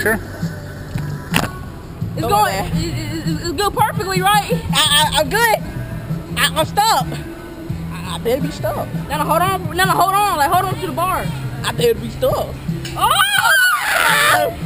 Sure. It's Go going. It, it, it's good perfectly, right? I, I, I'm good. I, I'm stuck. I, I better be stuck. Now hold on. Now hold on. Like hold on to the bar. I better be stuck. Oh!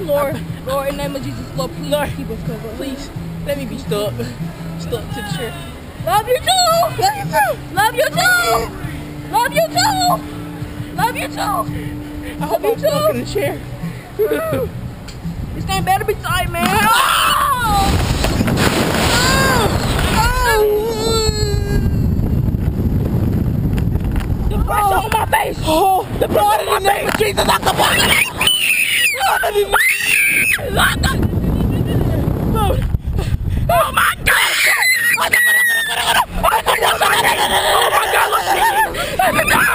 Lord, Lord, in the name of Jesus, Lord, please Lord. keep us covered. Please, let me be stuck. Stuck to the chair. Love you too. Love you too. Love you too. Love you too. Love you too. I hope Me I'm stuck too. in the chair. This thing better be tight, man. Oh! The pressure on my face. Oh, the blood in the name of Jesus, I come on. Oh my God! Oh my God! Oh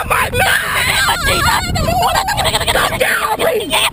my God! Oh, please!